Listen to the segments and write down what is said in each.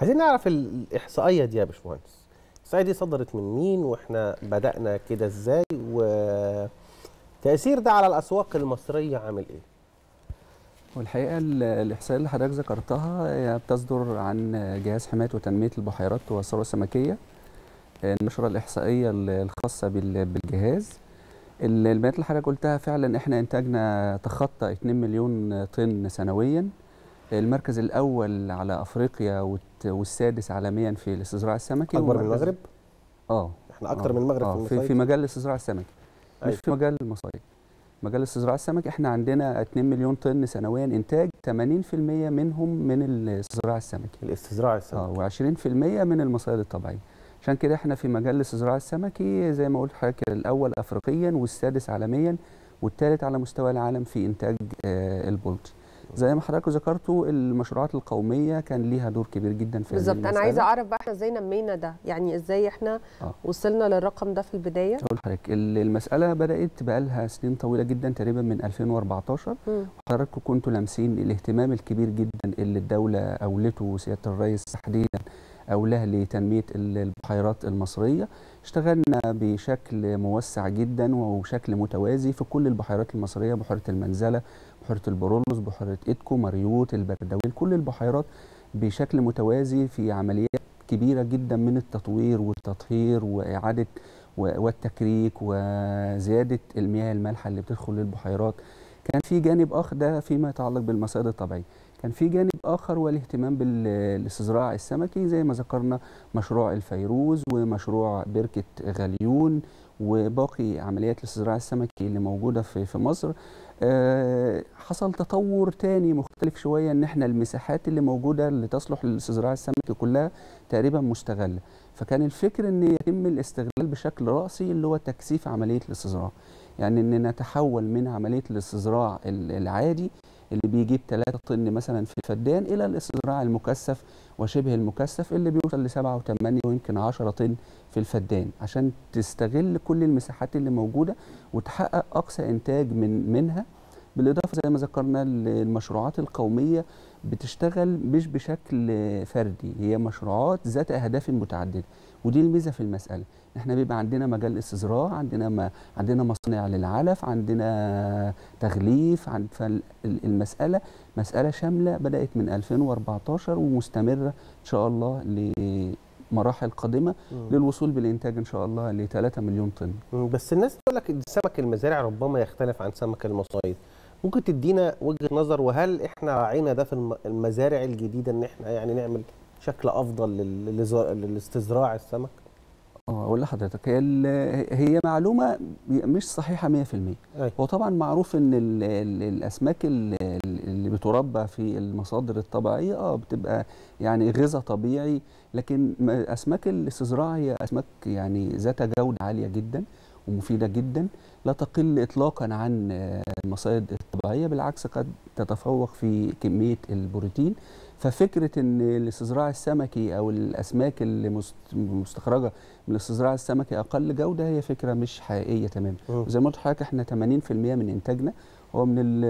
عايزين نعرف الإحصائية دي يا باشمهندس. الإحصائية دي صدرت من مين وإحنا بدأنا كده إزاي وتأثير ده على الأسواق المصرية عامل إيه؟ والحقيقة ال- الإحصائية اللي حضرتك ذكرتها هي بتصدر عن جهاز حماية وتنمية البحيرات والثروه السمكيه النشرة الإحصائية ال- الخاصة بال- بالجهاز. ال- البيانات اللي حضرتك قلتها فعلا إحنا إنتاجنا تخطى 2 مليون طن سنويا. المركز الأول على أفريقيا والسادس عالميا في الاستزراع السمكي أكبر من المغرب؟ آه. إحنا أكتر آه، من المغرب آه في في, في مجال الاستزراع السمكي. مش أيوة. في مجال المصايد مجال الاستزراع السمكي إحنا عندنا 2 مليون طن سنويا إنتاج 80% منهم من الاستزراع السمكي. الاستزراع السمكي. آه و20% من المصايد الطبيعية. عشان كده إحنا في مجال الاستزراع السمكي زي ما قلت لحضرتك الأول افريقيا والسادس عالميا والثالث على مستوى العالم في إنتاج آه البولت زي ما حضرتك ذكرتوا المشروعات القومية كان ليها دور كبير جدا في بالظبط أنا. عايزة أعرف بقى إحنا إزاي نمينا ده يعني إزاي إحنا آه. وصلنا للرقم ده في البداية أقول لحضرتك ال- المسألة بدأت بقى لها سنين طويلة جدا تقريبا من 2014 مم. حضراتكم كنتوا لامسين الاهتمام الكبير جدا اللي الدولة أولته سياده الرئيس تحديدا اولاه لتنمية ال- البحيرات المصرية. اشتغلنا بشكل موسع جدا وشكل متوازي في كل البحيرات المصرية بحيرة المنزلة بحيرة البرولوس بحيرة إيدكو مريوط البردويل كل البحيرات بشكل متوازي في عمليات كبيرة جدا من التطوير والتطهير وإعادة و- والتكريك وزيادة المياه المالحة اللي بتدخل للبحيرات. كان في جانب آخر ده فيما يتعلق بالمصائد الطبيعية. كان في جانب آخر والاهتمام بالاستزراع السمكي زي ما ذكرنا مشروع الفيروز ومشروع بركة غليون وباقي عمليات الاستزراع السمكي اللي موجودة في في مصر. آه، حصل تطور تاني مختلف شوية إن إحنا المساحات اللي موجودة اللي تصلح للاستزراع السمكي كلها تقريبا مستغلة. فكان الفكر إن يتم الاستغلال بشكل رأسي اللي هو تكثيف عملية الاستزراع. يعني إن نتحول من عملية الاستزراع ال- العادي اللي بيجيب 3 طن مثلا في الفدان إلى الاستزراع المكثف وشبه المكثف اللي بيوصل ل 7 و8 ويمكن 10 طن في الفدان عشان تستغل كل المساحات اللي موجودة وتحقق أقصى إنتاج من منها بالإضافة زي ما ذكرنا المشروعات القومية بتشتغل مش بشكل فردي هي مشروعات ذات أهداف متعددة ودي الميزة في المسألة إحنا بيبقى عندنا مجال استزراع عندنا ما عندنا مصانع للعلف عندنا تغليف عند فالمسألة مسألة شاملة بدأت من 2014 ومستمرة إن شاء الله لمراحل قادمة. للوصول بالإنتاج إن شاء الله ل 3 مليون طن. بس الناس تقول لك سمك المزارع ربما يختلف عن سمك المصايد ممكن تدينا وجهة نظر وهل إحنا راعينا ده في الم- المزارع الجديدة إن إحنا يعني نعمل شكل أفضل للاستزراع السمك؟ آه أقول لحضرتك هي هي معلومة مش صحيحة 100% أي. هو طبعا معروف إن ال ال الأسماك ال- اللي بتربى في المصادر الطبيعية آه بتبقى يعني غذاء طبيعي لكن ما- أسماك الاستزراع هي أسماك يعني ذات جودة عالية جدا. ومفيدة جدا لا تقل اطلاقا عن آه، المصايد الطبيعية بالعكس قد تتفوق في كمية البروتين ففكرة إن الاستزراع السمكي أو الأسماك اللي مست- مستخرجة من الاستزراع السمكي أقل جودة هي فكرة مش حقيقية تماما. زي ما قلت لحضرتك إحنا 80% من إنتاجنا هو من ال-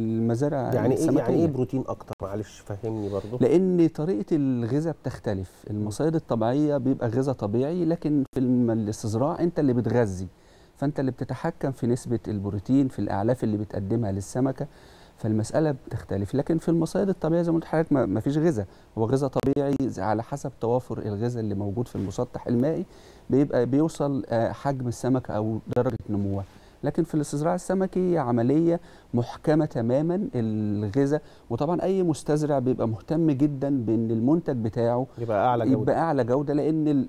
المزارع يعني إيه يعني إيه. بروتين أكتر؟ معلش فهمني برضو لأن طريقة الغذاء بتختلف. المصايد الطبيعية بيبقى غذاء طبيعي لكن في الاستزراع أنت اللي بتغذي. فأنت اللي بتتحكم في نسبة البروتين في الأعلاف اللي بتقدمها للسمكة. فالمسألة بتختلف. لكن في المصايد الطبيعية زي ما قلت لحضرتك ما فيش غذاء. هو غذاء طبيعي على حسب توافر الغذاء اللي موجود في المسطح المائي بيبقى بيوصل آه، حجم السمكة أو درجة نموها. لكن في الاستزراع السمكي عملية محكمة تماما الغذاء وطبعا أي مستزرع بيبقى مهتم جدا بإن المنتج بتاعه يبقى أعلى جودة يبقى أعلى جودة لأن ال-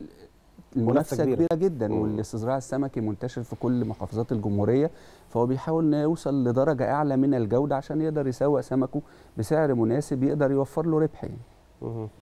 المنافسة كبيرة. كبيرة جدا مم. والاستزراع السمكي منتشر في كل محافظات الجمهورية فهو بيحاول إنه يوصل لدرجة أعلى من الجودة عشان يقدر يسوق سمكه بسعر مناسب يقدر يوفر له ربح يعني.